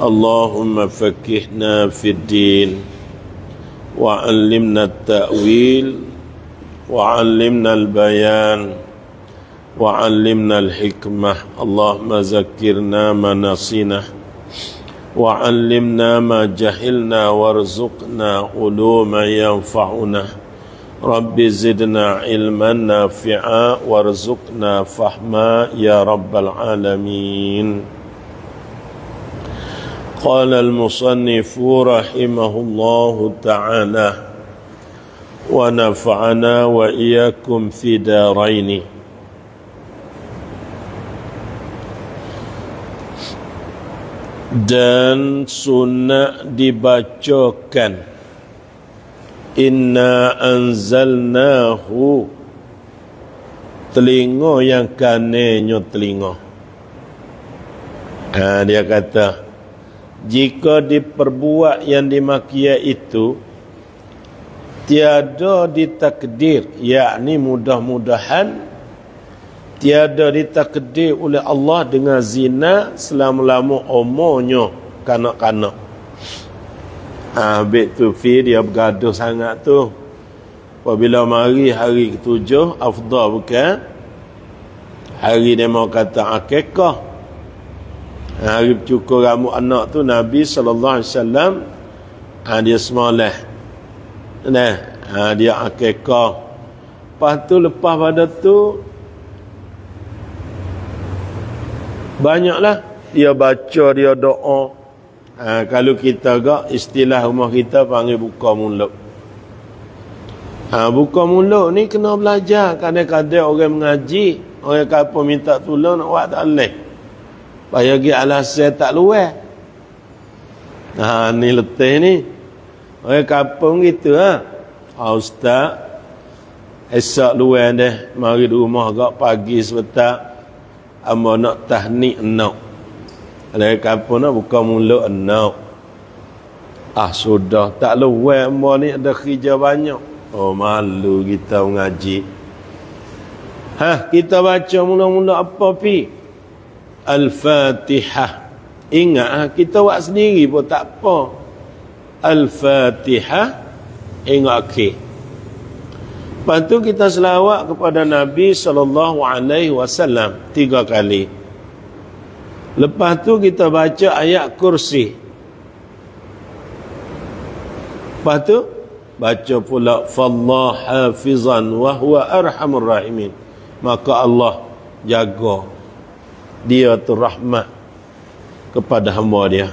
اللهم فكهنا في الدين وعلمنا التأويل وعلمنا البيان وعلمنا الحكمة. اللهم ذكرنا ما نسينا وعلمنا ما جهلنا وارزقنا علوما ينفعنا. رب زدنا علما نافعا وارزقنا فهما يا رب العالمين. قال المصنف رحمه الله تعالى ونفعنا وإياكم في دارين dan sunnah dibacakan inna anzalnahu telinga yang kanenyo telinga ha, dia kata jika diperbuat yang dimakia itu tiada ditakdir yakni mudah-mudahan tiada ditakdir oleh Allah dengan zina selama-lama umurnya kanak-kanak. Ah, Habis tu fi dia bergaduh sangat tu. Apabila mari hari ketujuh, afdal bukan? Hari dia mau kata akikah. Hari cukur rambut anak tu Nabi SAW ah, dia semalah. Nah, ah, dia akikah. Lepas tu lepas pada tu Banyaklah dia baca, dia doa. Ha, kalau kita gak istilah rumah kita panggil buka mulut. Ha, buka mulut ni kena belajar. Kadang-kadang orang mengaji, orang kapal minta tolong nak buat tak boleh. Payah pergi alasan tak luar. Ha, ni letih ni. Orang kapal gitu ha. Ha, Ustaz, esok luar deh, mari di rumah gak pagi sebentar. Amba nak tahnik enak ada apa nak buka mulut enak ah sudah. Tak luwe amba ni ada kerja banyak. Oh malu kita mengaji ha kita baca mula-mula apa pi al-fatihah ingat ha, kita buat sendiri pun tak apa al-fatihah ingat okay. Lepas tu kita selawat kepada Nabi sallallahu alaihi wasallam tiga kali. Lepas tu kita baca ayat kursi. Lepas tu baca pula fallah hafizan wa huwa arhamur rahimin. Maka Allah jaga dia tu rahmat kepada hamba dia.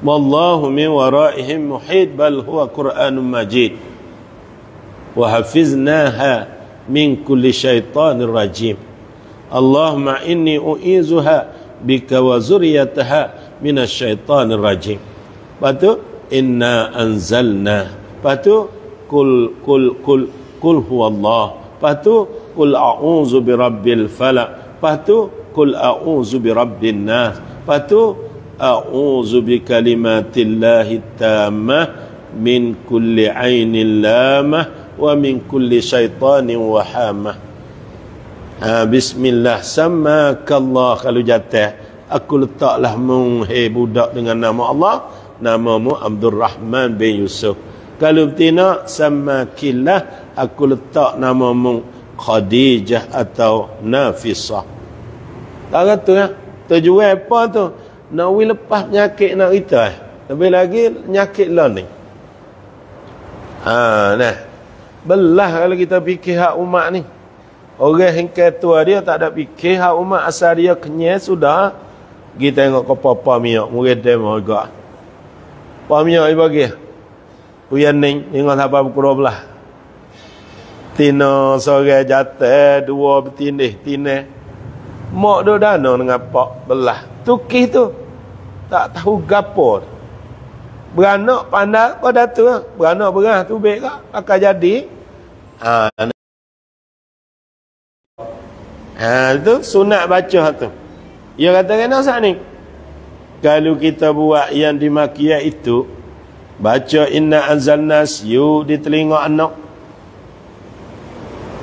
Wallahu min waraihim muhit bal huwa quranun majid. Wa hafiznaha min kulli syaitanir rajim. Allahumma inni u'izuha bika wa zuriyataha minas syaitanir rajim. Patu inna anzalna. Patu kul kul kul kul huwallah. Patu kul a'udzu birabbil falaq. Patu kul a'udzu birabbin nas. Patu a'udzu bikalimatillahi tammah min kulli ainin lamah wa min kulli syaitanin wa hamah. Ha, bismillah. Samakallah kalau jatuh aku letaklah mung hey budak dengan nama Allah. Namamu Abdul Rahman bin Yusuf. Kalau betina samakillah aku letak nama mung Khadijah atau Nafisah tak kata ya tujuan apa tu nak lepas penyakit nak kita eh? lebih lagi penyakit lah ni ha, nah Belah kalau kita fikir hak umat ni. Orang yang ketua dia tak ada fikir hak umat asal dia kenyai sudah. Kita tengok ke papa minyak. Murid dia juga. Papa minyak dia bagi. Puyan ni. Tengok apa pukul belah. Tina sore jatuh. Dua bertindih. Tina. Mak dia dana dengan pak belah. Tukih tu. Tak tahu gapur. Beranak pandai kau datu lah. Beranak berah tu baik tak? Akan jadi. Ha, ha itu sunat baca tu. Dia kata kena saat ni. Kalau kita buat yang dimakia itu. Baca inna anzalnas yu di telinga anak.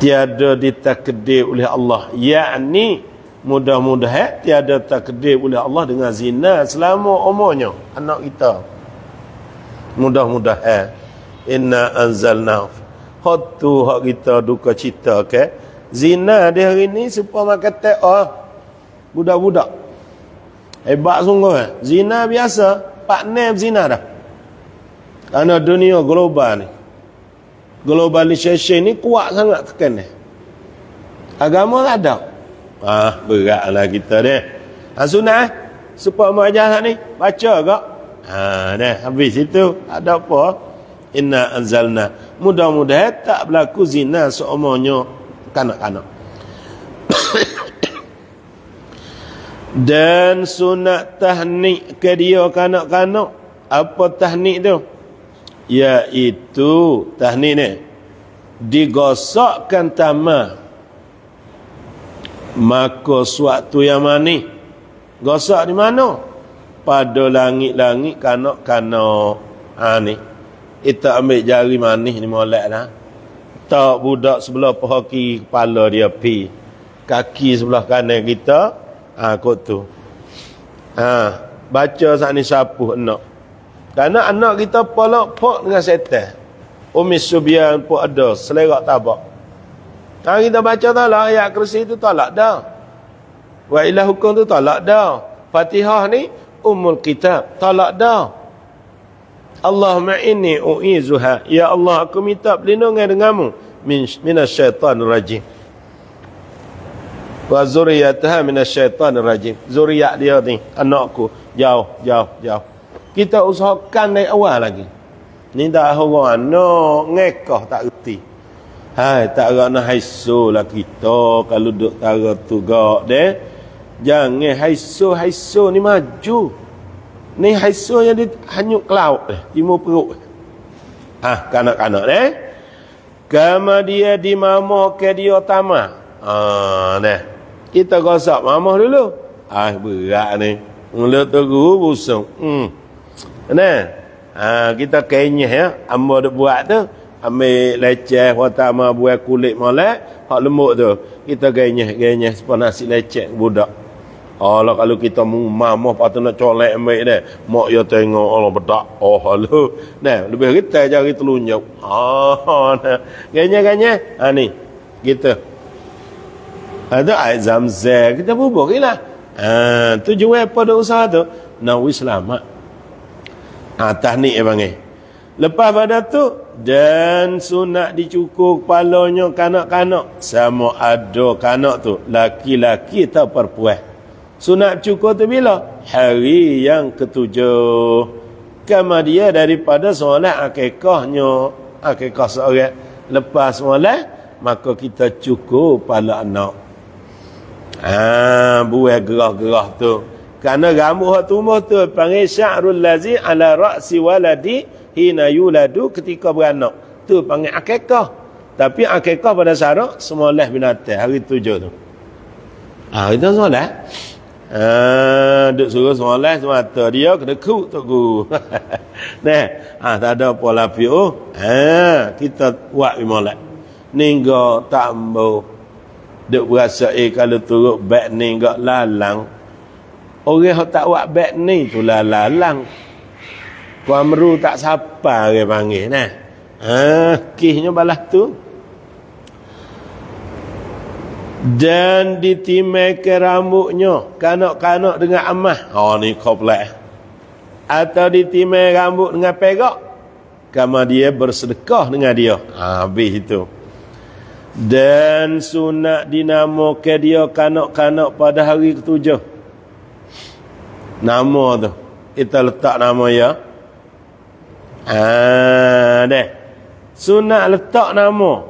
Tiada ditakdir oleh Allah. Yakni mudah-mudahan tiada takdir oleh Allah dengan zina selama umurnya anak kita. Mudah-mudahan inna anzalna hatu hak kita duka cita ke. Zina di hari ni supaya makan teh oh budak-budak. Hebat sungguh eh? zina biasa partner zina dah. Kerana dunia global ni globalisasi ni kuat sangat tekan ni agama ada ah beratlah kita ni. Ha, sunnah eh? supaya muajah ni baca kak ha nah habis itu ada apa? Inna anzalna. Mudah-mudahan tak berlaku zina seumurnya. Kanak-kanak. Dan sunat tahnik ke dia kanak-kanak? Apa tahnik tu? Iaitu tahnik ni digosokkan tamah maka suatu yang mani gosok di mana? Pada langit-langit kanak-kanak. Ha ni. Kita ambil jari manis ni molek lah tak budak sebelah pohaki kepala dia pi. Kaki sebelah kanan kita ha kot tu. Ha baca saat ni sapuh enak kerana anak kita polak pok dengan setan. Umi Subian pun ada selerak tabak. Kalau kita baca tolak ayat kursi itu tolak dah. Wa ilah hukum tu tolak dah. Fatihah ni umul kitab tolak dah. Allahumma inni u'izuha. Ya Allah aku minta perlindungan denganmu min minasyaitanir rajim. Wa zuriyataha minasyaitanir rajim. Zuriat dia ni anakku jauh jauh jauh kita usahakan dari awal lagi ni dah orang no ngekah tak reti hai tak nak haisu lah kita. Kalau duduk tara tu gak deh jangan haisu haisu ni maju. Ni haisu yang hanyut ke laut eh timur perut. Ah kanak-kanak deh. Kama dia di mama ke dia tama. Ah deh. Kita gosok mama dulu. Ah berat ni. Mulut terus busung hmm. Nah, ha, kita kenyah ya, duk buat tu, ambil leceh pertama buat kulit molek, hak lembut tu. Kita kenyah, kenyah supaya nasi leceh budak. Allah kalau kita mamah patut nak colek ambil dia. Mak ya tengok Allah bedak. Oh halu. Nah, lebih kita jari telunjuk. Ah, nah. Kenyah-kenyah. Ha ni. Kita. Ada air zamzam. Kita bubuk lah. Ha, tujuan apa dah usaha tu? Nawi selamat. Ha, tahnik yang panggil. Lepas pada tu, dan sunat dicukur kepalanya kanak-kanak. Sama ada kanak tu, laki-laki atau perempuan. Sunat cukur tu bila? Hari yang ketujuh. Kama dia daripada solat akikahnya. Akikah seorang. Lepas solat, maka kita cukur kepala anak. Ah, buah gerah-gerah tu. Karena rambut hak tumbuh tu panggil sya'rul lazi ala ra'si waladi hina yuladu ketika beranak. Tu panggil akikah. Tapi akikah pada syarat semoleh binatang hari tujuh tu. Ah itu semoleh. Ah duk suruh semoleh semata dia kena ku tu ku. nah, ah tak ada apa lapi oh. Ah kita buat bimolek. Ninggo tak ambo. Duk berasa eh kalau turut beg ni gak lalang. Orang yang tak buat beg ni tu lalang. Kuamru tak siapa dia panggil. Nah. Ha, kisnya balas tu. Dan ditimai ke rambutnya. Kanak-kanak dengan amah. Oh ni komplek. Atau ditimai rambut dengan perak. Kama dia bersedekah dengan dia. Ha, habis itu. Dan sunat dinamakan dia kanak-kanak pada hari ketujuh nama tu kita letak nama ya ah deh. Sunat letak nama?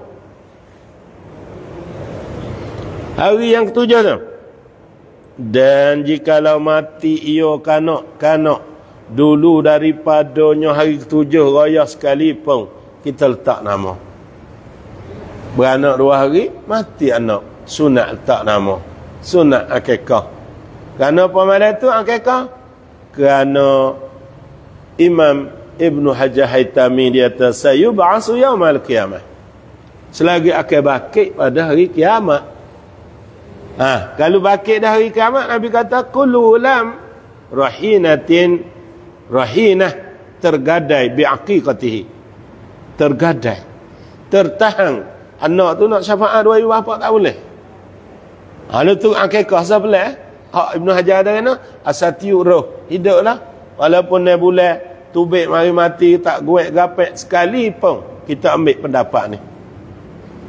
Hari yang ketujuh tu. Dan jikalau mati ia kanak-kanak. Dulu daripadanya hari ketujuh raya sekalipun kita letak nama. Beranak dua hari mati anak. Sunat letak nama. Sunat akikah. Kerana apa malam tu akikah? Kerana Imam Ibn Hajar Haytami dia kata sayub'asu yaumal qiyamah. Selagi akan bakit pada hari kiamat. Ha, kalau bakit dah hari kiamat Nabi kata kullu lam rahinatin rahinah tergadai biaqiqatihi. Tergadai. Tertahan. Anak tu nak syafaat dua ibu bapa tak boleh. Kalau tu akikah sebelah eh? Hak Ibnu Hajar ada kena asatiu hiduplah walaupun naik bulan tubik mari mati tak guek gapek sekali pun kita ambil pendapat ni.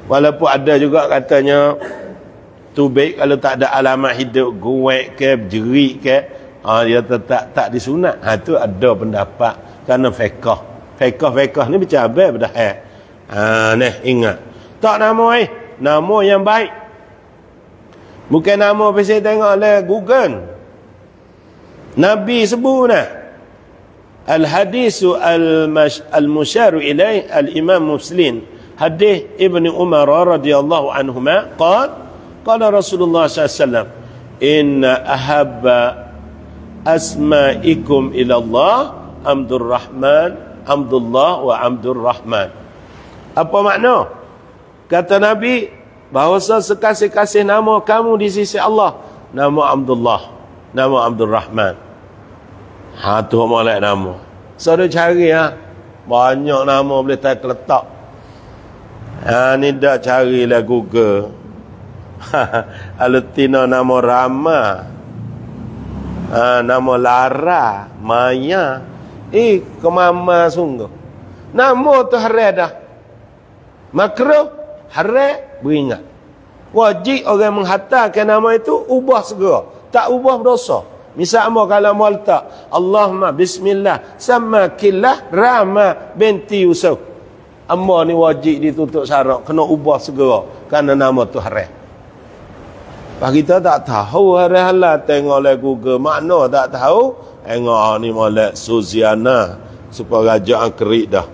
Walaupun ada juga katanya tubik kalau tak ada alamat hidup guek ke jerik ke ha, dia tetap tak disunat. Ha, tu ada pendapat. Kerana fiqah fiqah-fiqah ni macam apa dah eh. Ha, ni ingat. Tak nama eh. Nama yang baik. Bukan nama pasal tengok lah Google. Nabi sebut nah. Al-hadisu al-musyaru ilaih al-imam muslim. Hadis Ibn Umar radhiyallahu anhuma qala qala Rasulullah SAW inna ahabba asma'ikum ila Allah Abdul Rahman Abdullah wa Abdul Rahman. Apa makna? Kata Nabi bahawa sekasih-kasih nama kamu di sisi Allah nama Abdullah nama Abdul Rahman ha tu molek nama. So dia cari ha. Banyak nama boleh tak letak ha ni dah carilah Google. Alutina nama Rama. Ha, nama Lara Maya. Eh kemama sungguh. Nama tu hari dah. Makro hari beringat. Wajib orang menghantarkan nama itu ubah segera. Tak ubah berdosa misal amo kalau mau letak Allahumma bismillah sama killah rama binti Yusuf. Amo ni wajib ditutup syarat kena ubah segera kerana nama tu haram Pak kita tak tahu hari halal tengok oleh Google makna tak tahu? Tengok ah, ni molek Suziana supaya raja angkerik dah.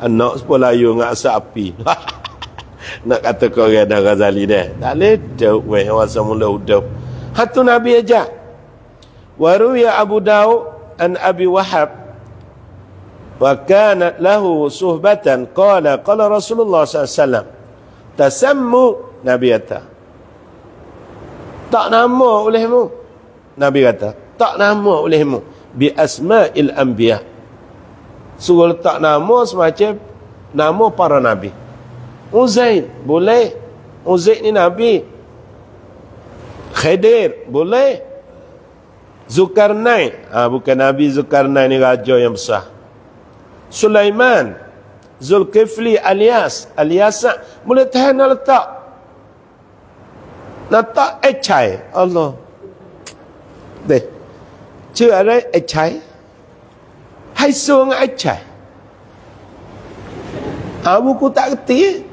Anak supaya layu ngak api. Nak kata orang dah Ghazali dah tak boleh jauh weh wasa mula udah hatu Nabi aja waru ya Abu Daud an Abi Wahab. Wa kanat lahu suhbatan qala qala Rasulullah SAW tasammu Nabi kata. Tak nama olehmu Nabi kata. Tak nama olehmu. Bi asma'il anbiya. Suruh letak nama semacam nama para nabi. Uzair boleh? Uzair ni Nabi. Khidir boleh Zulkarnain. Ha, bukan Nabi Zulkarnain ni raja yang besar. Sulaiman Zulkifli alias alias boleh tahan nak letak? Letak ecai Allah. Deh. Chưa ada ecai hai suang ecai ha, buku tak kerti?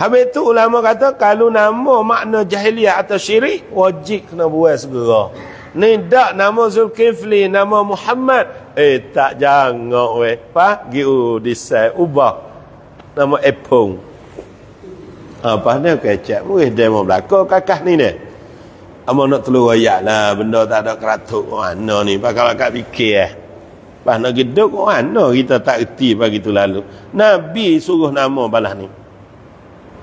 Habis tu ulama kata kalau nama makna jahiliah atau syirik wajib kena buat segera. Ni dak nama Zulkifli, nama Muhammad. Eh tak jangan weh. Pa giu disai ubah. Nama Epong. Apa ni kecek mungkin demo belaka kakak ni ni. Amo nak telur ayat lah benda tak ada keratuk mana ni. Pak kalau kak fikir eh. Pas nak geduk mana kita tak erti pagi tu lalu. Nabi suruh nama balah ni.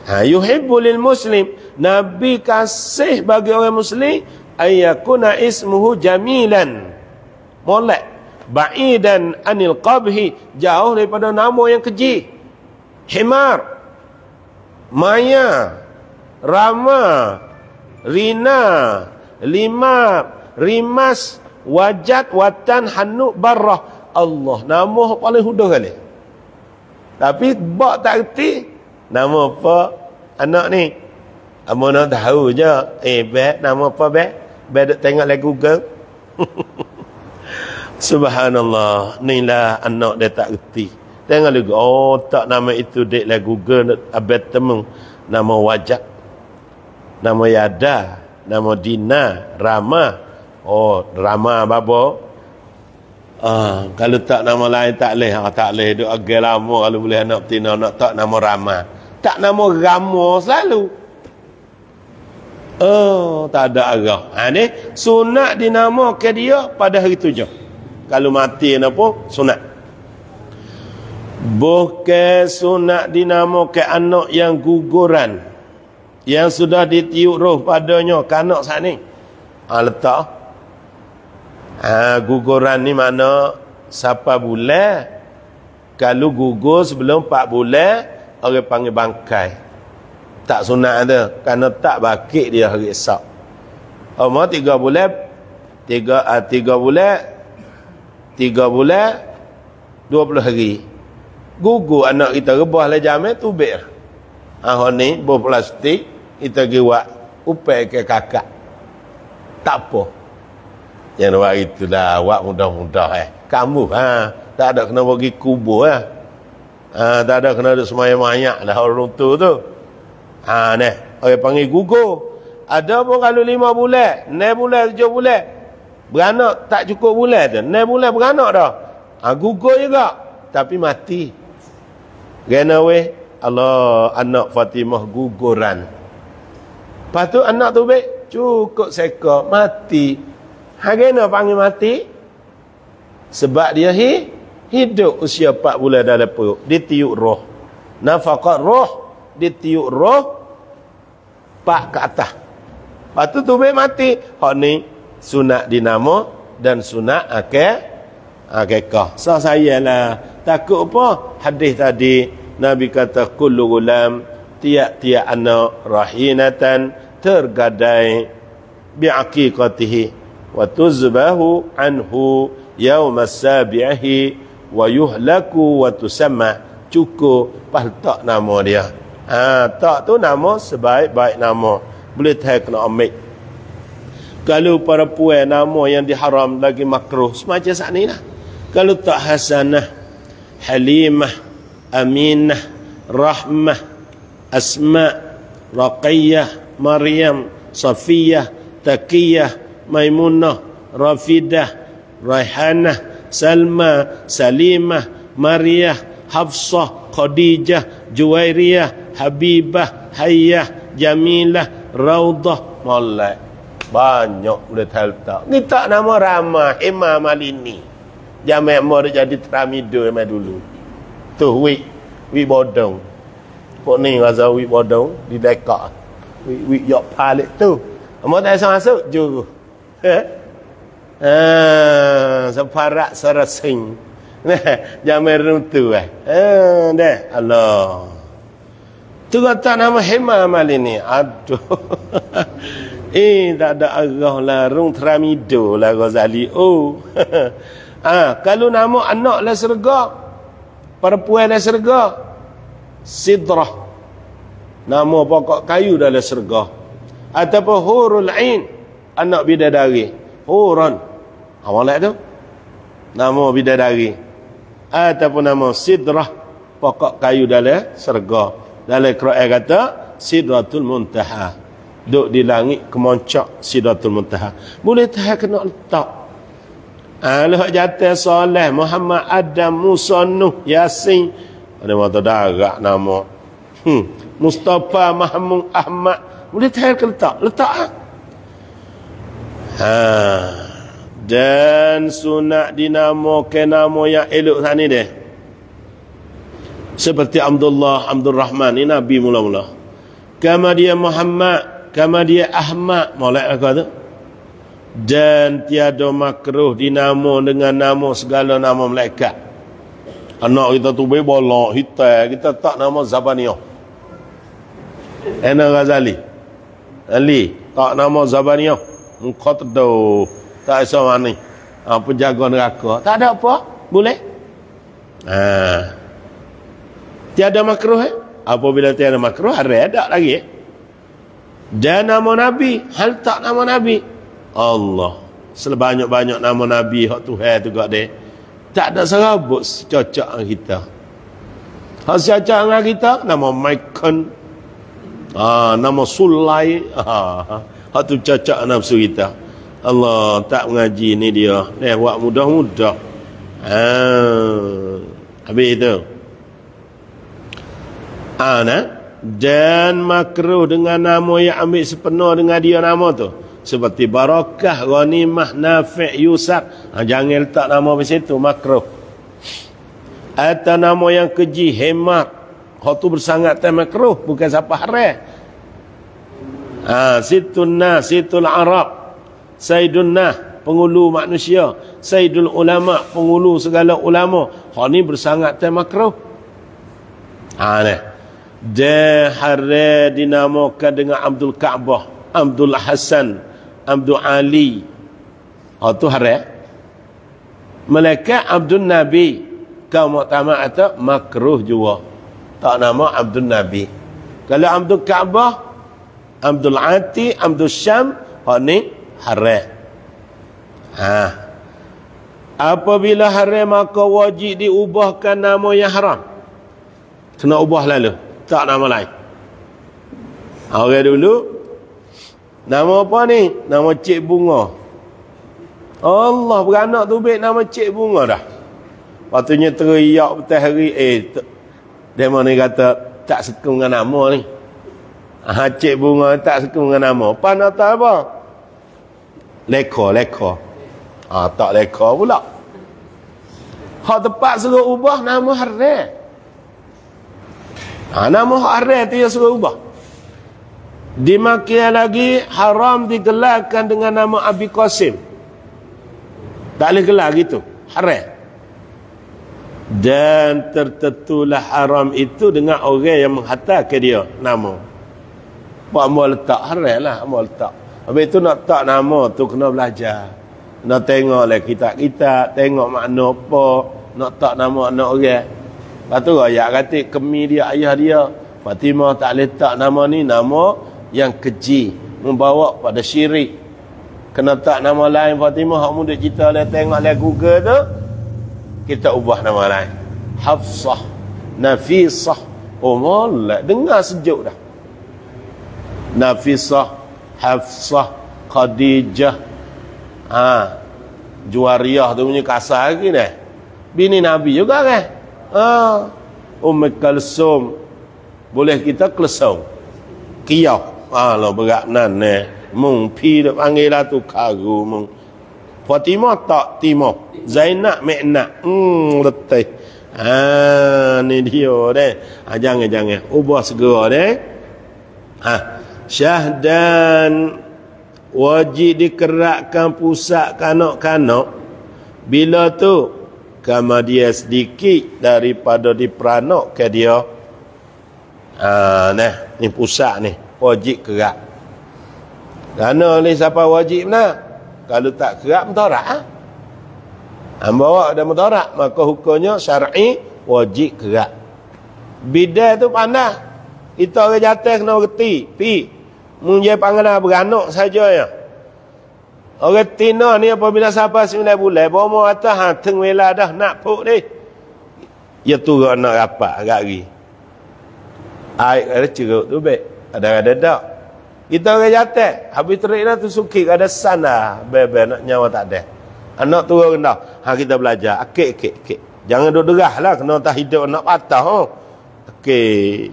Ha yuhibbu lil muslim nabi kasih bagi orang muslim ayyakuna ismuhu jamilan. Molek ba'idan anil qabhi jauh daripada nama yang keji. Himar. Maya. Rama. Rina. Lima. Rimas. Wajat. Watan. Hanuk. Barrah. Allah. Nama paling hudah kali. Tapi bak tak kerti Nama apa anak ni? Amo nak tahu je. Eh, bet nama apa bet? Bet duk tengok lagi Google. Subhanallah. Inilah anak dia tak reti. Tengok lagi. Oh, tak nama itu dek lagi Google abet temu. Nama wajak. Nama Yada. Nama Dina. Rama. Oh, Rama babo. Ah, kalau tak nama lain tak leh, ah, tak leh. Duk agak lama kalau boleh anak betina nak tak nama Rama tak nama Rama selalu. Oh, tak ada arah. Ha ni sunat dinamakan dia pada hari tujuh. Kalau mati apa? Sunat. Bukan sunat dinamakan anak yang guguran. yang sudah ditiup roh padanya kanak saat ni ha, letak ha, guguran ni mana siapa bulan kalau gugur sebelum 4 bulan orang panggil bangkai tak sunat ada. Kerana tak bakit dia hari esok. Umur 3 bulan 3 uh, 3 bulan 3 bulan 20 hari. Gugur anak kita rebah lah jamai tubik ah ni bom plastik kita pergi buat upai ke kakak. Tak apa. Yang buat itu dah buat mudah-mudah eh. Kamu ha tak ada kena bagi kubur eh. Ha, tak ada kena ada semayang-mayak lah orang tu tu ha ni orang panggil gugur ada pun kalau lima bulan enam bulan tujuh bulan beranak tak cukup bulan tu enam bulan beranak dah ha, gugur juga tapi mati kerana weh Allah anak Fatimah guguran Lepas tu anak tu baik cukup seka mati. Hagena panggil mati? Sebab dia hi, hidup usia 4 bulan dalam perut. Ditiup roh. Nafaqat roh. Ditiup roh. Pak ke atas. Lepas tu tu baik mati. Hak ni sunat dinamo dan sunat akal akikah. So saya lah. Takut apa? Hadis tadi. Nabi kata kullu gulam tiap-tiap anak rahinatan tergadai bi'aqiqatihi wa tuzbahu anhu yawm as-sabi'ihi wa yuhlaku wa tusamma cukup pal tak nama dia ha tak tu nama sebaik-baik nama. Boleh tahu kena ambil. Kalau para puan nama yang diharam lagi makruh semacam saat ni lah. Kalau tak hasanah halimah aminah rahmah Asma, Raqayyah, Maryam, Safiyah, Taqiyah, Maimunah, Rafidah, Raihanah, Salma, Salimah, Maryah, Hafsah, Khadijah, Juwairiyah, Habibah, Hayyah, Jamilah, Raudah, Molek. Banyak boleh tahu tak. Ni tak nama ramah Imam Malini. Jamak mau jadi teramido yang dulu. Tu wik, wik bodong. Pok ni Razawi bodong di dekak. Wi wi yok palik tu. Amo tak bisa masuk juru. Ha? Ah, separak serasing. Nah, jamir tu eh. Ah, deh. Allah. Tu kata nama Hema amal ini. Aduh. eh, tak ada agah lah. Rung Tramido lah Ghazali. Oh. ah, kalau nama anak lah serga. Perempuan lah serga sidrah nama pokok kayu dalam sergah ataupun hurul ain anak bidadari hurun awalnya tu nama bidadari ataupun nama sidrah pokok kayu dalam sergah dalam Quran kata sidratul muntaha. Duduk di langit kemoncak sidratul muntaha. Boleh tahan kena letak. Alah jatuh soleh Muhammad Adam Musa Nuh Yasin. Ada mata darat nama. Hmm. Mustafa Mahmud Ahmad. Boleh tahan ke letak. Letak ha? ha. dan sunat dinamakan nama yang elok sana deh seperti Abdullah Abdul Rahman ini Nabi mula-mula kama dia Muhammad kama dia Ahmad molek aku tu dan tiada makruh dinamo dengan nama segala nama malaikat Anak kita tu bayi bolak, hitam. Kita tak nama Zabaniyah. Ena Ghazali. Ali. Tak nama Zabaniyah. Tu Tak isa mana. Ha, penjaga neraka. Tak ada apa. Boleh? Ha. Tiada makruh eh? Apabila tiada makruh, ada ada lagi eh? Dan nama Nabi. Hal tak nama Nabi. Allah. Sebanyak-banyak nama Nabi. Hak Tuhan tu kat dia tak ada serabut cocok dengan kita hak cocok dengan kita nama Maikon ah, nama Sulai ah, hak tu cocok nafsu kita Allah tak mengaji ni dia eh buat mudah-mudah ah, habis itu ah, nah? dan makruh dengan nama yang ambil sepenuh dengan dia nama tu. Seperti barakah ghanimah nafi' yusar ha, jangan letak nama di situ makruh. Atau nama yang keji hemat hak tu bersangat tak makruh bukan siapa haram. Ha, situn nah situl arab. Sayyidun nah pengulu manusia. Sayyidul ulama pengulu segala ulama. Hak ni bersangat teh makruh. Ha ni dia hari dinamakan dengan Abdul Kaabah Abdul Hasan Abdul Ali. Oh tu hari Malaikat Abdul Nabi. Kaum muktamad kata makruh juga tak nama Abdul Nabi. Kalau Abdul Kaabah Abdul Ati Abdul Syam hak ni haram ha. Apabila haram maka wajib diubahkan nama yang haram. Kena ubah lalu tak nama lain orang dulu nama apa ni nama cik bunga Allah beranak tu baik nama cik bunga dah Patutnya teriak betul hari eh dia mana kata tak suka dengan nama ni. Ha cik bunga tak suka dengan nama. Apa nak tahu apa? Leka, leka. Ha tak leka pula. Hak tepat suruh ubah nama haram. Ha nama haram tu yang suruh ubah. Dimakian lagi haram digelarkan dengan nama Abi Qasim. Tak boleh gelar gitu. Haram dan tertentulah haram itu dengan orang yang menghantar ke dia nama buat amal letak haram lah amal letak habis itu nak tak nama tu kena belajar nak tengok lah kitab-kitab tengok makna apa nak tak nama anak orang lepas tu ayat kata kemi dia ayah dia. Fatimah tak letak nama ni nama yang keji membawa pada syirik. Kena tak nama lain Fatimah hak muda cerita lah tengok lah google tu kita ubah nama lain. Hafsah Nafisah. Oh molek Dengar sejuk dah. Nafisah Hafsah Khadijah. Ha. Juariah tu punya kasar lagi dah Bini Nabi juga kan ha. Ummi Kalsum Boleh kita kelesong Kiyah ha, lo berat nan ne mung pi dak panggil lah tu mung Fatimah tak timah Zainab Meknak. Hmm, letih. Ha, ni dia deh. Ha, jangan jangan. Ubah segera deh. Ha, syahdan wajib dikerakkan pusat kanak-kanak bila tu kama dia sedikit daripada diperanak ke dia? Ha, nah ni pusat ni wajib kerak. Kerana ni siapa wajib nak? Kalau tak kerak mentorak ha? bawa ada mudarat maka hukumnya syar'i wajib kerak. Bidai tu pandai. Kita orang jatuh kena reti pi. Munjai pangana beranak saja ya orang tina ni apabila sampai 9 bulan bawa atas ha teng wela dah nak puk ni ya turun nak rapat agak lagi ai ada ceruk tu baik ada ada dak kita orang jatuh habis terik dah tu sukik ada sana bebe nak nyawa tak ada Anak turun rendah. Ha kita belajar. Akik, akik, akik. Jangan duduk derah lah. Kena tak hidup nak patah. Oh. Akik.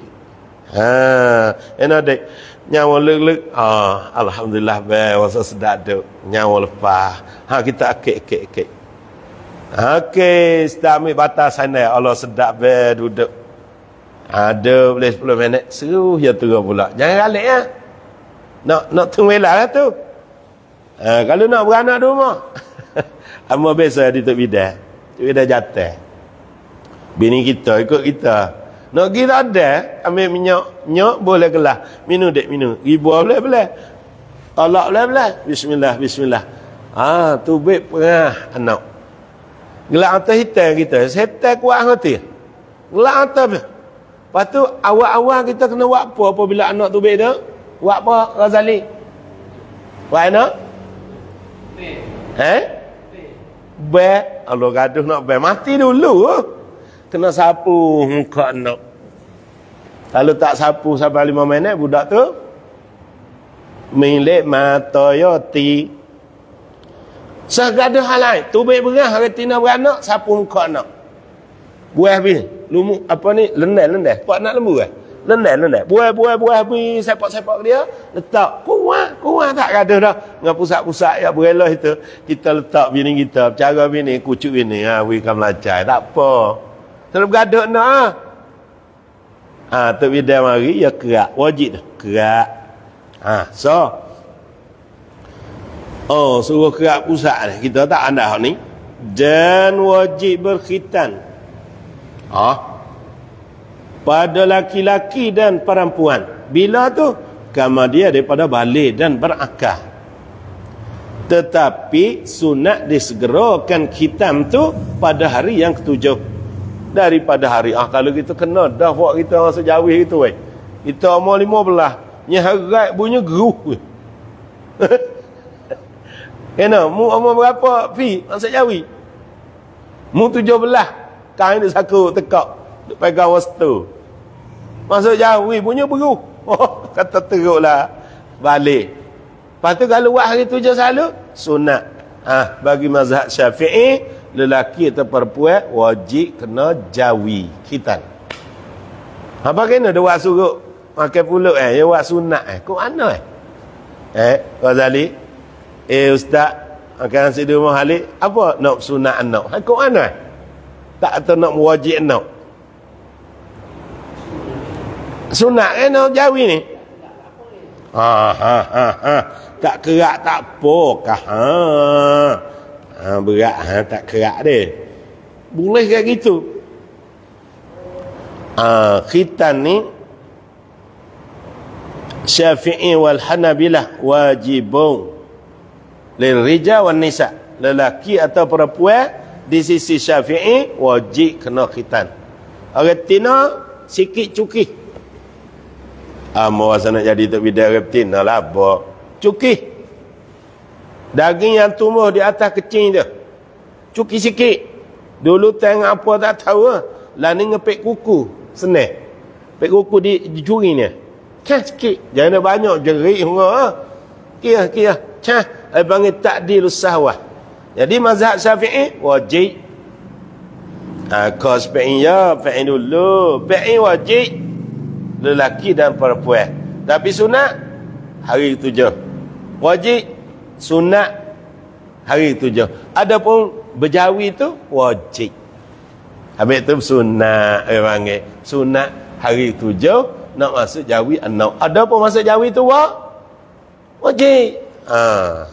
Ha. Enak dek. Nyawa lek-lek. Ha. Alhamdulillah. Be. Wasa sedap duk. Nyawa lepas. Ha kita akik, akik, akik. Okey, setelah ambil batas sana, Allah sedap be duduk. Ada boleh 10 minit, seru ya turun pula. Jangan galik ya. Nak nak tunggu lah tu. Ha, kalau nak beranak di rumah. Amma biasa di tok bidah. Tok bidah jatuh. Bini kita ikut kita. Nak pergi tak ada, ambil minyak. Minyak boleh kelah. Minum dek minum. Ribu boleh boleh. Tolak boleh boleh. Bismillah, bismillah. Ah, tu baik pernah anak. Gelak atas hitam kita. Setan kuat hati. Gelak atas. Lepas tu, awal-awal kita kena buat apa apabila anak tu baik dah? Buat apa, Razali? Buat anak? Eh? Be, Allah gaduh nak be mati dulu. Kena sapu muka nak. Kalau tak sapu sampai lima minit budak tu milik mata yoti. Segada hal lain. Tu baik berah hari tina beranak sapu muka nak. Buah habis. Lumuk apa ni? Lendai-lendai. Pak nak lembu eh? Lendai, lendai. Buah-buah-buah habis. Sepak-sepak dia. Letak. Kuat. Kuat tak kata dah. Dengan pusat-pusat yang berelah itu. Kita letak bini kita. Cara bini. Kucuk bini. Ha, come lacai. Tak apa. Terus bergaduh nak. Ha. Ha, tu bidang mari. Ya kerak. Wajib tu. Kerak. Ha, so Oh, suruh kerak pusat ni. Kita tak anda ni. Dan wajib berkhitan. Ah. Pada laki-laki dan perempuan. Bila tu? Kama dia daripada balik dan berakal. Tetapi sunat disegerakan khitam tu pada hari yang ketujuh. Daripada hari. Ah, kalau kita kena dah buat kita rasa jauh itu. Wey. Kita umur lima belah. Nyaharat bunyi geruh. Kena, mu umur berapa fi masa jawi? Mu tujuh belah. Kain dia sakut tekak. Dia pegang wastu. Masuk jawi punya beru. Oh, kata teruklah. Balik. Lepas tu kalau buat hari tujuh selalu, sunat. Ah, bagi mazhab syafi'i, lelaki atau perempuan wajib kena jawi. Khitan. Apa kena dia buat suruh? Makan pulut eh. Dia buat sunat eh. Kok mana eh? Eh, Ghazali? Eh ustaz Akan nasi di rumah halik Apa nak sunat anak Kau mana Tak atau nak wajib anak Sunat kan nak jawi ni ha, ha, ha, ha. Tak kerak tak apa kah ha. Ha. Berat. Ha. tak kerak dia. Boleh kayak gitu. Ha, Khitan ni Syafi'i wal Hanabilah wajibun. Lil rijal wan nisa. Lelaki atau perempuan di sisi syafi'i wajib kena khitan. Tina sikit cuki amo nak jadi tak bidak orang tina lah apa cuki daging yang tumbuh di atas kecil dia. Cuki sikit. Dulu tengok apa tak tahu lah ni ngepek kuku senang pek kuku di, dicuri ni. Kan sikit. Jangan banyak jerik ha? kira kira cah. Ai panggil takdil sahwah jadi mazhab syafi'i wajib. Ha kos pe'in ya pe'in dulu. Pe'in wajib. Lelaki dan perempuan. Tapi sunat hari tujuh. Wajib sunat hari tujuh adapun berjawi tu wajib habis tu sunat ai panggil sunat hari tujuh nak masuk jawi anak adapun masuk jawi tu wajib ha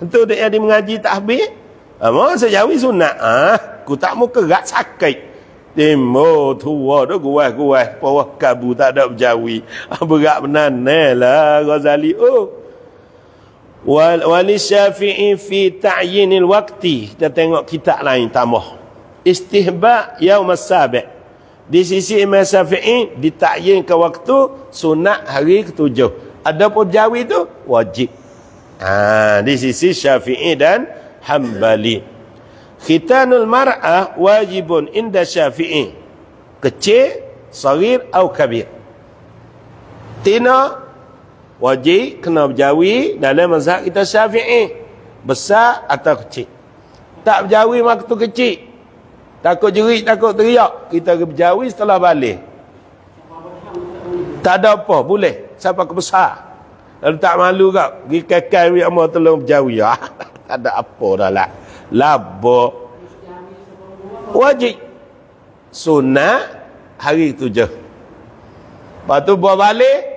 itu dia yang mengaji tak habis. Ha, masa jawi sunat. Ha, ku tak mau kerak sakit. Timo tua tu guas-guas. Pawah kabu tak ada berjawi. Ha, berat benar lah Ghazali. Oh. Wal, wali syafi'i fi ta'yinil wakti. Kita tengok kitab lain tambah. Istihba' yaum as-sabi' Di sisi Imam Syafi'i ditakyin ke waktu sunat hari ketujuh. Ada pun jawi tu wajib. Ha, di sisi Syafi'i dan Hambali. Khitanul mar'ah wajibun inda Syafi'i. Kecil, sarir atau kabir. Tina wajib kena berjawi dalam mazhab kita Syafi'i. Besar atau kecil. Tak berjawi waktu kecil. Takut jerit, takut teriak. Kita berjawi setelah balik. Tak ada apa, boleh. Sampai ke besar. Lalu tak malu kau. Pergi kekal biar Allah tolong berjawi. Ah, tak ada apa dah lah. Labo. Wajib. Sunat hari tujuh. Lepas tu buat balik.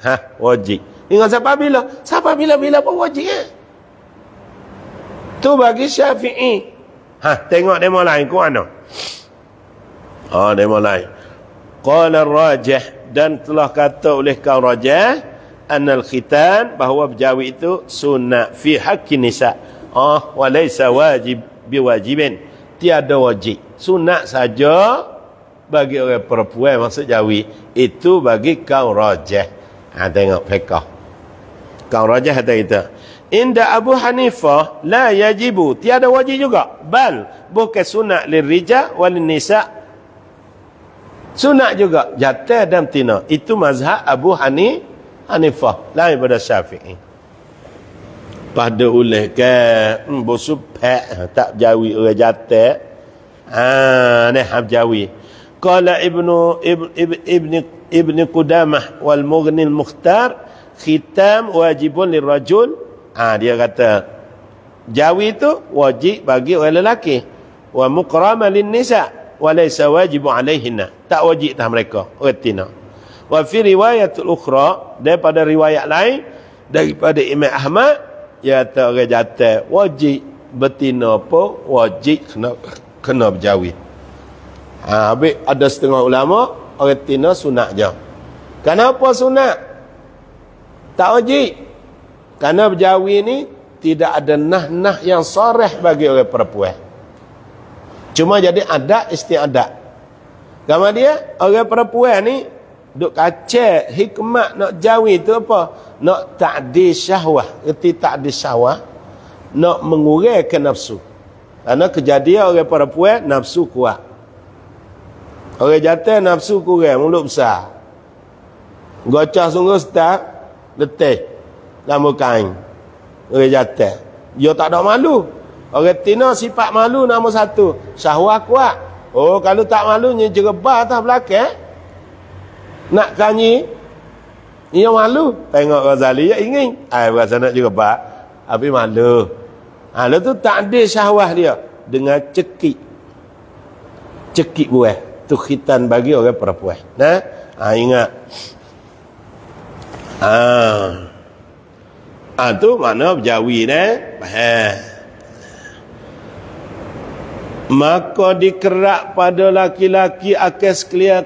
Ha, wajib. Ingat siapa bila? Siapa bila-bila pun wajib ya? Tu bagi syafi'i. Ha, tengok demo lain. Ku mana? Oh, demo lain. Qala rajah dan telah kata oleh kau rajah anal khitan bahawa berjawi itu sunnah fi haqqi nisa ah walaysa wajib biwajibin tiada wajib sunat saja bagi orang perempuan masuk jawi itu bagi kaum rajah ha tengok fiqh kaum rajah kata kita inda Abu Hanifah la yajibu. Tiada wajib juga. Bal bukan sunat lirija wal nisa. Sunat juga. Jatah dan tina. Itu mazhab Abu Hanifah Hanifah lain pada Syafi'i. Pada oleh ke hmm, bosupek tak jawi orang jatuh ah ni hab jawi ibn ibn qudamah wal mughni al mukhtar khitam wajibun lirajul ah dia kata jawi itu wajib bagi orang lelaki. Wa muqrama lin nisa wa laysa wajibu alaihinna. Tak wajib tah mereka retina wa fi riwayatul ukhra daripada riwayat lain daripada Imam Ahmad ya ta orang jatuh wajib betina apa wajib kena kena berjawab ha habis ada setengah ulama orang tina sunat je kenapa sunat tak wajib kerana berjawab ni tidak ada nah-nah yang soreh bagi orang perempuan cuma jadi adat istiadat Kama dia orang perempuan ni duk kacak hikmat nak jawi tu apa? Nak ta'di syahwah. Erti ta'di syahwah nak mengurangkan nafsu. Karena kejadian orang perempuan nafsu kuat. Orang jatuh nafsu kurang, mulut besar. Gocah sungguh setak, letih. Lama kain. Orang jatuh. Dia tak ada malu. Orang tina sifat malu nama satu. Syahwah kuat. Oh kalau tak malunya jerebah atas belakang nak kanyi ia malu tengok Ghazali ya ingin ai berasa nak jerebah tapi malu ha lalu tu tak ada syahwah dia dengan cekik cekik buah tu khitan bagi orang perempuan. Nah? Ha ingat. Ha. Ha tu mana berjawi nah. Ha maka dikerak pada laki-laki akan sekalian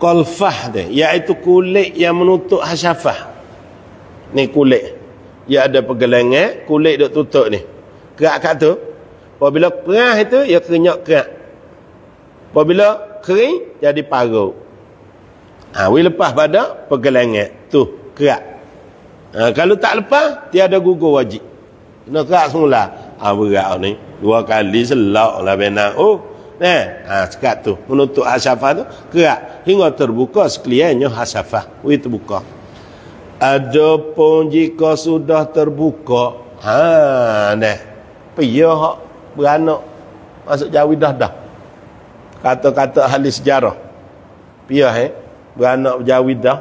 kolfah dia iaitu kulit yang menutup hasyafah. Ni kulit. Ia ada pegelangan kulit duk tutup ni. Kerak kat tu. Apabila perah itu ia kenyak kerak apabila kering jadi parut. Ha, we lepas pada pegelangan tu kerak. Ha, kalau tak lepas tiada gugur wajib. Kena kerak semula. Ha, berat ni. Dua kali selak lah benar oh eh ha, sekat tu. Menutup hasafah tu kerak. Hingga terbuka sekaliannya hasafah wih terbuka. Adapun jika sudah terbuka. Ha nah piyah beranak. Masuk jawi dah dah kata-kata ahli sejarah. Piyah eh? Beranak berjawi dah.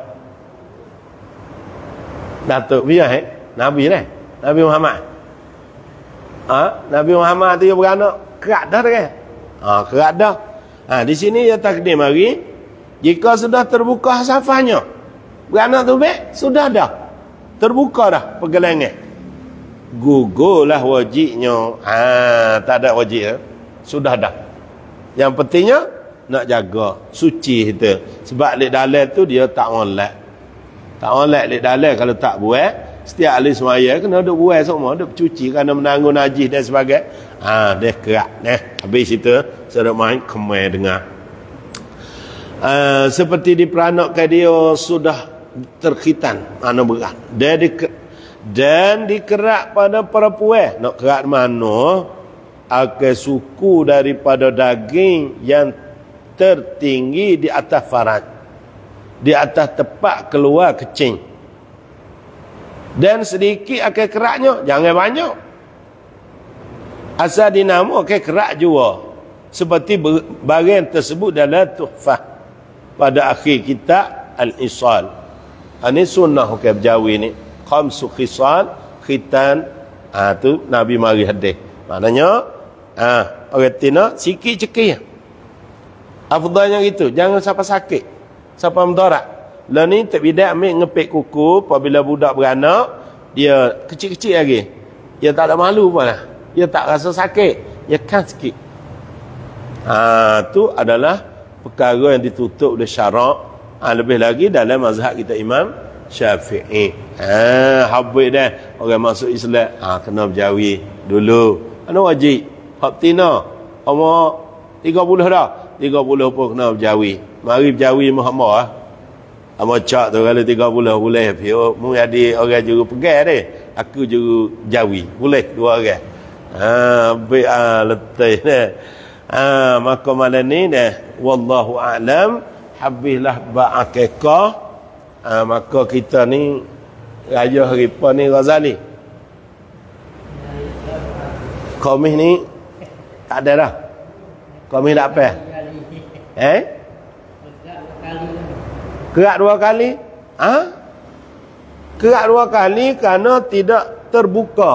Datuk piyah eh? Nabi ni Nabi Muhammad. Ha? Nabi Muhammad tu dia beranak kerak dah kan ha, kerak dah. Ha, di sini dia takdim mari jika sudah terbuka safahnya beranak tu baik sudah dah. Terbuka dah pergelangan. Gugurlah wajibnya ha, tak ada wajib ya? sudah dah yang pentingnya nak jaga. Suci itu sebab lek dalam tu dia tak molek. Tak molek lek dalam kalau tak buat setiap ahli semaya kena duk buai semua. Duk cuci kerana menanggung najis dan sebagainya. Ha dia kerak nah habis itu saya main kemai dengar. Uh, seperti di peranakkan dia sudah terkhitan. Mana berat. Dan dikerak pada perempuan. Nak kerak mana akan suku daripada daging yang tertinggi di atas faraj di atas tepat keluar kecing. Dan sedikit akan keraknya jangan banyak. Asal dinamo akan kerak juga seperti bagian tersebut dalam tuhfah pada akhir kita al-isal. Ini sunnah okay, berjawi ni. Khamsu khisal khitan. Ha, tu Nabi mari hadis. Maknanya ha, orang tina sikit cekih afdalnya gitu jangan siapa sakit siapa mendarat lah ni tak bidak ambil ngepek kuku apabila budak beranak dia kecil-kecil lagi. Dia tak ada malu pun lah. Dia tak rasa sakit. Dia kan sikit. Ha, tu adalah perkara yang ditutup oleh syarak. Ha, lebih lagi dalam mazhab kita Imam Syafi'i. Ha, habis dah orang masuk Islam. Ha, kena berjawi dulu. Mana wajib? Hak tina. Umur 30 dah. 30 pun kena berjawi. Mari berjawi Muhammad lah. Amo cak tu kalau 30 boleh pio mu ada orang juru pegang deh. Aku juru jawi. Boleh dua orang. Ha bi a letih ne. Ha maka malam ni deh wallahu alam habislah ba akikah. Ha maka kita ni raya hari apa ni Ghazali. Komih ni tak ada dah. Komih tak apa? Eh? Kerak dua kali? Ha? Kerak dua kali kerana tidak terbuka.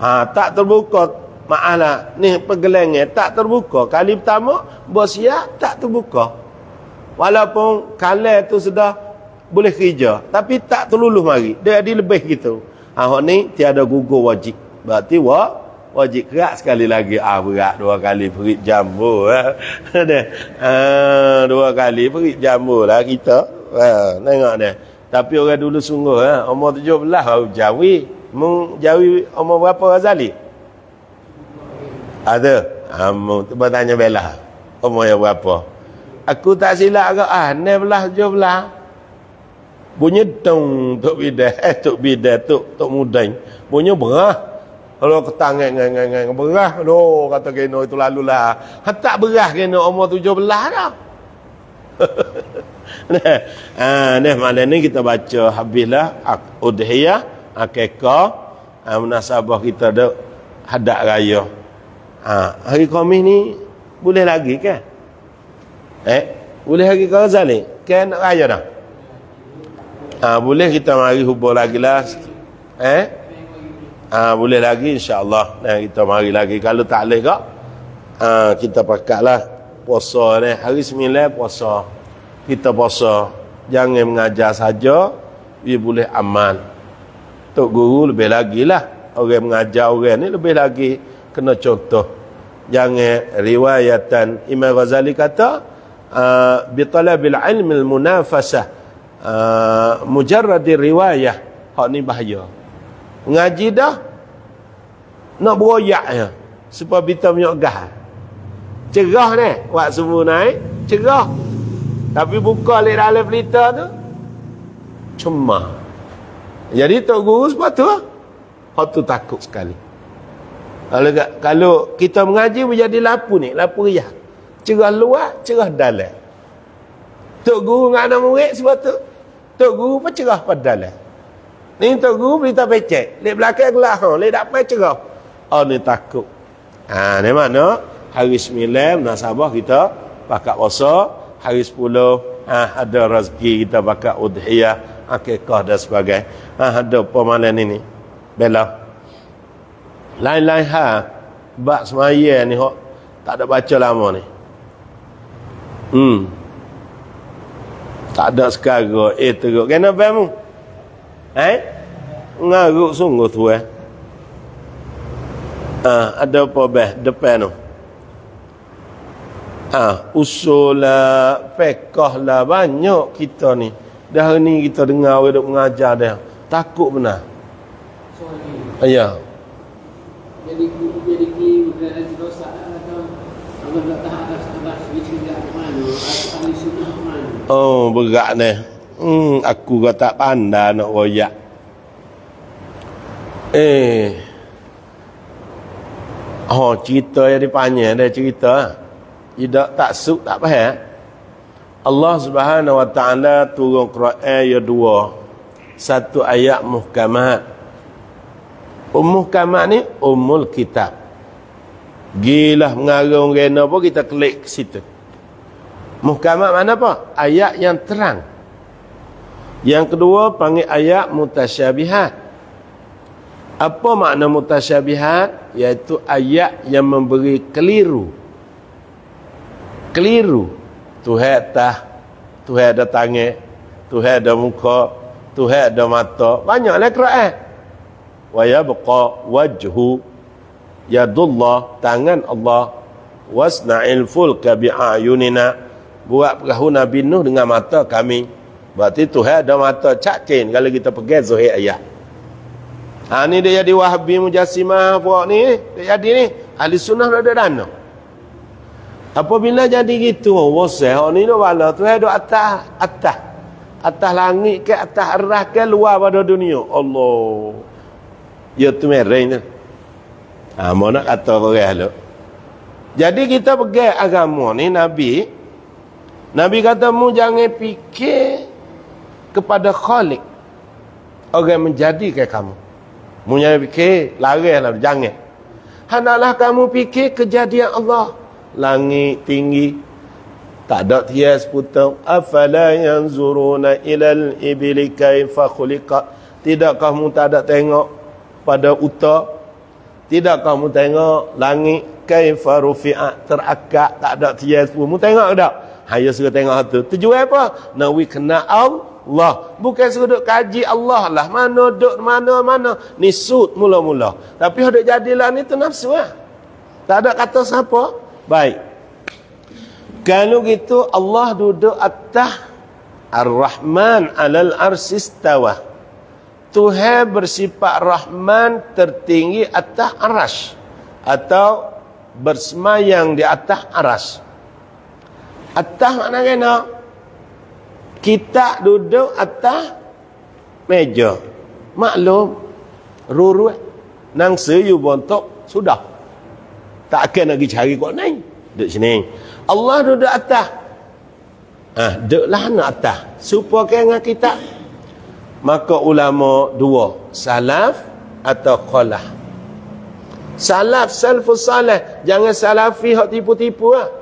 Ha, tak terbuka. Maaflah. Ni pergelengnya tak terbuka. Kali pertama, bersiap tak terbuka. walaupun kalah tu sudah boleh kerja tapi tak terluluh mari dia ada lebih gitu ha ni tiada gugur wajib berarti wa wajib kerak sekali lagi ah berat dua kali perit jambu ha ah, dua kali perit jambu lah kita ha tengok dia tapi orang dulu sungguh ha umur 17 baru jawi jawi umur berapa Razali ada Amu tu bertanya Bella. Umur yang berapa? Aku tak silap ke? Ah, 16, 17. Bunyi tung tok bidah. Eh, tok bidah, tok, tok mudeng. Bunyi berah. Kalau ketangin, ngeng, ngeng, ngeng. Berah. Loh, kata kena itu lalu lah. Ha, tak berah kena umur 17 dah. nah, ah, nah, malam ni kita baca habislah udhiyah, akekah, ah, munasabah kita ada hadap raya. Ha, hari Khamis ni boleh lagi kan? Eh, boleh lagi kau Zali? Kan nak raya dah? Ha, boleh kita mari hubung lagi lah. Eh? Ha, boleh lagi insya-Allah. Nah, kita mari lagi kalau tak boleh kak. Ha, kita pakatlah puasa ni. Hari sembilan puasa. Kita puasa. Jangan mengajar saja. Dia boleh amal. Tok guru lebih lagi lah. Orang mengajar orang ni lebih lagi kena contoh jangan riwayatan Imam Ghazali kata uh, bi talabil ilmi al munafasah uh, mujarrad riwayah hak ni bahaya ngaji dah nak beroyak ya supaya kita punya gah cerah ni buat semua naik cerah tapi buka lek dalam pelita tu cuma jadi tok guru sebab tu hak tu takut sekali kalau, kalau kita mengaji menjadi lapu ni, lapu riyah. Cerah luar, cerah dalam. Tok guru dengan anak murid sebab tu. Tok guru pun cerah pada dalam. Ni tok guru berita pecek. Lek belakang gelap ha, lek dapat cerah. Oh ni takut. Ha, ni mana? Hari sembilan nasabah kita pakat puasa, hari sepuluh ha, ada rezeki kita pakat udhiyah, akikah dan sebagainya. Ha, ada pemalan ini. Bella lain-lain ha bab semaya ni hok tak ada baca lama ni hmm tak ada sekarang eh teruk kena faham eh? Ngaruk sungguh tu eh? Ha, ada apa beh? Depan tu. Ha, usul lah lah banyak kita ni. Dah ni kita dengar orang duk mengajar dia. Takut benar. Ya. Jadi jadi ki berada di dosa atau Allah tak tahan atas atas tidak mana? Ahli sunnah mana? Oh berat ni hmm aku kau tak pandai nak royak eh oh cerita yang dipanjang dia cerita tidak tak suk tak faham Allah Subhanahu wa taala turun Quran ayat 2 satu ayat muhkamat Umuh kamat ni umul kitab. Gila mengarung rena pun kita klik situ. Muhkamat mana apa? Ayat yang terang. Yang kedua panggil ayat mutasyabihat. Apa makna mutasyabihat? Iaitu ayat yang memberi keliru. Keliru. Tuhan tah, Tuhan ada tangan, Tuhan ada muka, Tuhan ada mata. Banyaklah Quran wa yabqa wajhu yadullah tangan Allah wasna'il fulka bi'ayunina buat perahu Nabi Nuh dengan mata kami berarti Tuhan ada mata cakin kalau kita pergi zuhir ayat ha ni dia jadi wahabi mujassimah buat ni dia jadi ni ahli sunnah ada dana apabila jadi gitu wasai oh ni lo bala Tuhan ada atas atas atas langit ke atas arah ke luar pada dunia Allah Ya tu mereng tu. Ha, mau nak kata orang tu. Jadi kita pergi agama ni Nabi. Nabi kata mu jangan fikir kepada Khalik. Orang menjadikan kamu. Mu jangan fikir lari lah jangan. Hendaklah kamu fikir kejadian Allah. Langit tinggi. Tak ada tias putung. Afala yanzuruna ilal ibili kaifa khuliqa. Tidakkah mu tak ada tengok pada uta tidak kamu tengok langit kaifa rufi'at terakak tak ada tias pun mu tengok tak Hanya suruh tengok tu. Tujuan apa? Nak we kena Allah. Bukan suruh kaji Allah lah. Mana duk mana mana. Ni sud mula-mula. Tapi hendak jadilah ni tu nafsu lah. Tak ada kata siapa. Baik. Kalau gitu Allah duduk atas Ar-Rahman alal arsistawa. Tuhan bersifat Rahman tertinggi atas aras. Atau bersemayang di atas aras. Atas mana kena? Kita duduk atas meja. Maklum. Ruruat. Nang seyu bontok. Sudah. Tak akan lagi cari kau ni. Duduk sini. Allah duduk atas. Ah, ha, duduklah nak atas. Supaya dengan kita. Maka ulama dua. Salaf atau khalah. Salaf, salafus salih. Jangan salafi hak tipu-tipu lah.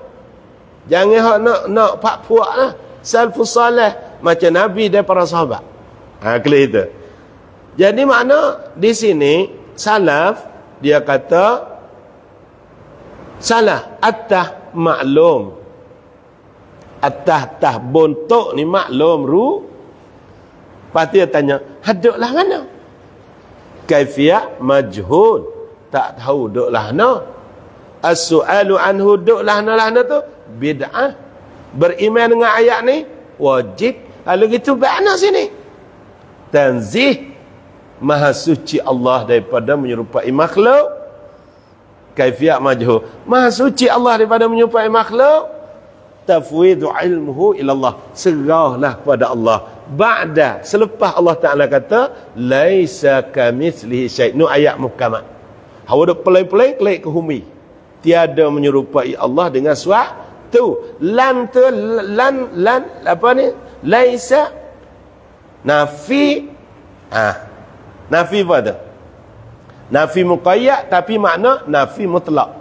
Jangan hak nak nak pak puak lah. Salafus salih. Macam Nabi dan para sahabat. Ha, kira itu. Jadi makna di sini, salaf, dia kata, salah. Atas maklum. Atas-atas bontok ni maklum ru. Lepas dia tanya, haduklah mana? Kaifiyah majhul. Tak tahu duklah mana. As-su'alu anhu duklah mana tu bid'ah. Beriman dengan ayat ni wajib. Kalau gitu mana sini? Tanzih Maha suci Allah daripada menyerupai makhluk. Kaifiat majhul. Maha suci Allah daripada menyerupai makhluk. Tafwidu ilmuhu ila Allah serahlah kepada Allah. Ba'da selepas Allah Taala kata laisa kamitslihi syai. Nu ayat muhkamat. Hawa dok pelai-pelai kelak ke bumi tiada menyerupai Allah dengan suatu lan tu lan lan apa ni laisa nafi ah nafi apa tu Nafi muqayyad tapi makna nafi mutlak.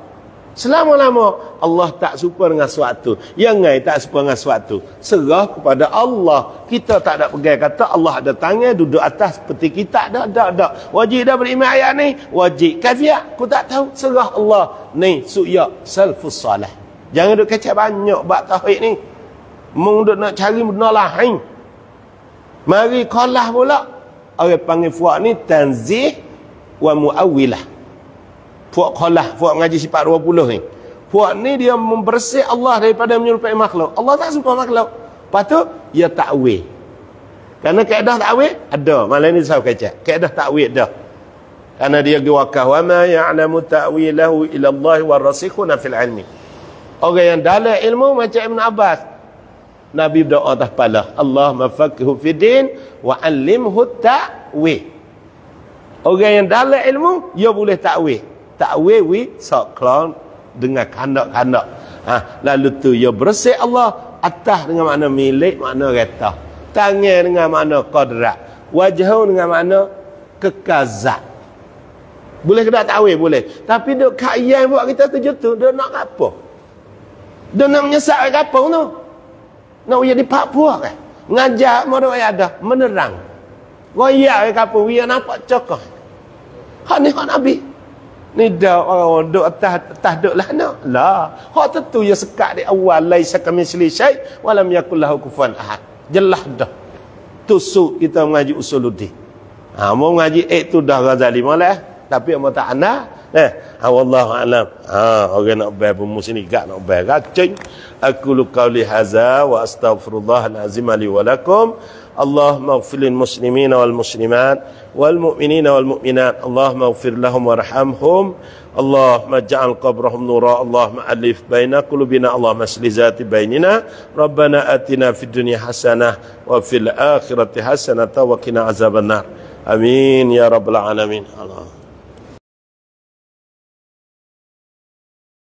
Selama-lama Allah tak serupa dengan suatu. Yang ngai tak serupa dengan suatu. Serah kepada Allah. Kita tak ada pegang kata Allah ada tangan duduk atas seperti kita. Tak ada, tak Wajib dah beriman ayat ni. Wajib. Kafiat. Aku tak tahu. Serah Allah. Ni suya salfus salah. Jangan duduk kecap banyak bak tauhid ni. Mung duduk nak cari benda lain. Mari kalah pula. Orang panggil fuak ni tanzih wa muawwilah puak qalah puak ngaji sifat 20 ni. Puak ni dia membersih Allah daripada menyerupai makhluk. Allah tak suka makhluk. Lepas tu dia takwil. Kerana kaedah takwil ada. Malam ni saya kacau kaedah takwil dah. Kerana dia diwakah wa ma ya'lamu ta'wilahu ila Allah wa rasikhuna fil ilmi orang yang dalam ilmu macam Ibn Abbas Nabi berdoa atas kepala Allah mafakihu fidin wa alimhu ta'wil Orang yang dalam ilmu, dia boleh takwil. Takwil wi saklon dengan kandak-kandak. Ha, lalu tu dia bersih Allah atas dengan makna milik, makna reta. Tangan dengan makna qadrat. Wajah dengan makna kekazat. Boleh ke tak takwil? Boleh. Tapi duk kaya buat kita tujuh tu, dia nak apa? Dia nak menyesat ke apa tu? Nak jadi Papua ke? Ngajak mana ada? Menerang. Royak ke apa? Dia nampak cokok. Hak ni hak Nabi. Ni dah orang duk atas atas duk lah nak. Lah. Hak tentu ya sekat di awal laisa kamitsli syai wa lam yakul lahu kufuwan ahad. Jelas dah. Tusuk kita mengaji usuluddin. Ha mau mengaji eh tu dah Ghazali malah. Tapi mau tak ana. Eh, ha, wallahu alam. Ha orang nak bayar pun sini gak nak bayar racun. Aku lu qauli hadza wa astaghfirullahal azim li wa lakum. اللهم اغفر للمسلمين والمسلمات والمؤمنين والمؤمنات اللهم اغفر لهم وارحمهم اللهم اجعل قبرهم نورا اللهم الف بين قلوبنا اللهم اسل ذات بيننا ربنا اتنا في الدنيا حسنه وفي الاخره حسنه وقنا عذاب النار امين يا رب العالمين الله